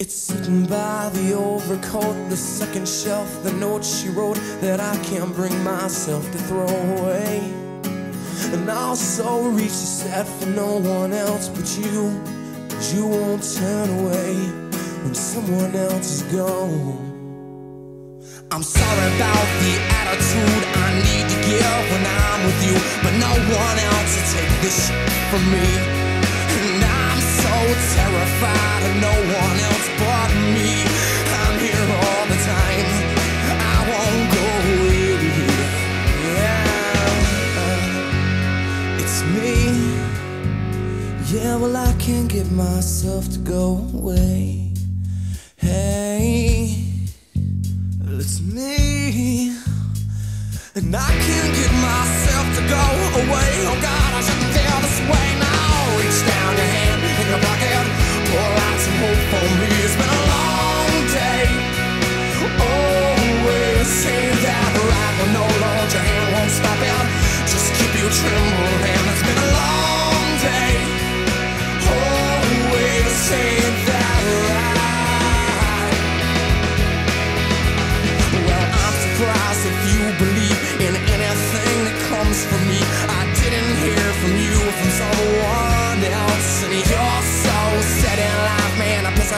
It's sitting by the overcoat, the second shelf, the note she wrote that I can't bring myself to throw away. And I also reach set for no one else but you. Cause you won't turn away when someone else is gone. I'm sorry about the attitude I need to give when I'm with you, but no one else will take this from me. Terrified of no one else but me. I'm here all the time. I won't go away. Yeah, it's me. Yeah, well, I can't get myself to go away. Hey, it's me. And I can't get myself to go away. Oh God,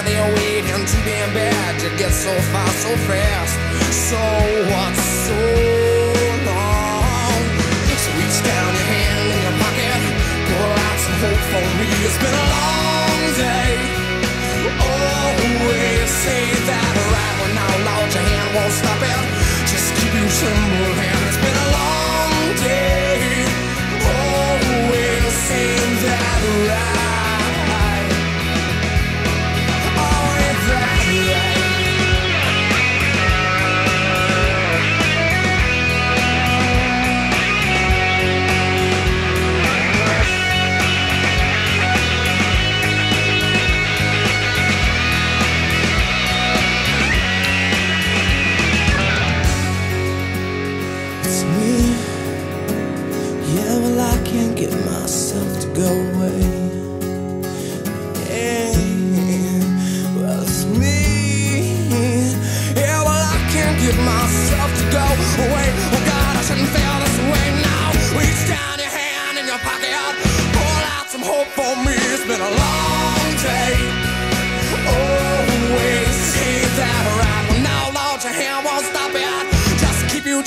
they're waiting too damn bad to get so far so fast. So what's so It's me. Yeah, well I can't get myself to go away. Yeah, Well it's me. Yeah, well I can't get myself to go away. Oh God, I shouldn't feel this way now. Reach down your hand in your pocket? Pull out some hope for me. It's been a long day. That right. Now, Lord, your hand won't stop it. Just keep you